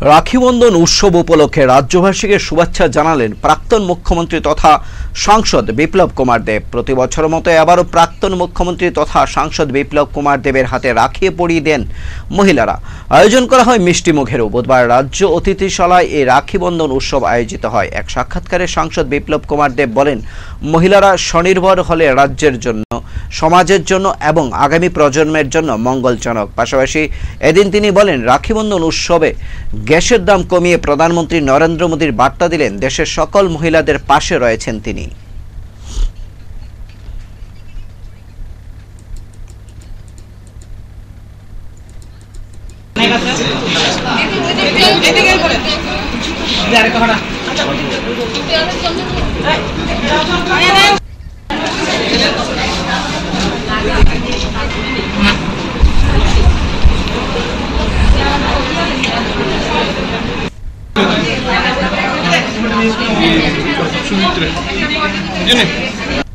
রাখিবন্ধন উৎসব উপলক্ষে রাজ্যবাসীকে শুভেচ্ছা জানালেন প্রাক্তন মুখ্যমন্ত্রী তথা সাংসদ বিপ্লব কুমার দেব। প্রতি বছরের মতো এবারও প্রাক্তন মুখ্যমন্ত্রী তথা সাংসদ বিপ্লব কুমার দেবের হাতে রাখিয়ে পড়িয়ে দেন মহিলারা। আয়োজন করা হয় মিষ্টি মুখেরও বুধবার রাজ্য অতিথিশালায় এই রাখিবন্ধন উৎসব আয়োজিত হয়। এক সাক্ষাৎকারে সাংসদ বিপ্লব কুমার দেব বলেন, মহিলারা স্বনির্ভর হলে রাজ্যের জন্য, সমাজের জন্য এবং আগামী প্রজন্মের জন্য মঙ্গলজনক। পাশাপাশি এদিন তিনি বলেন, রাখিবন্ধন উৎসবে গ্যাসের দাম কমিয়ে প্রধানমন্ত্রী নরেন্দ্র মোদীর বার্তা দিলেন দেশের সকল মহিলাদের পাশে রয়েছেন তিনি। 주민들의. 유님.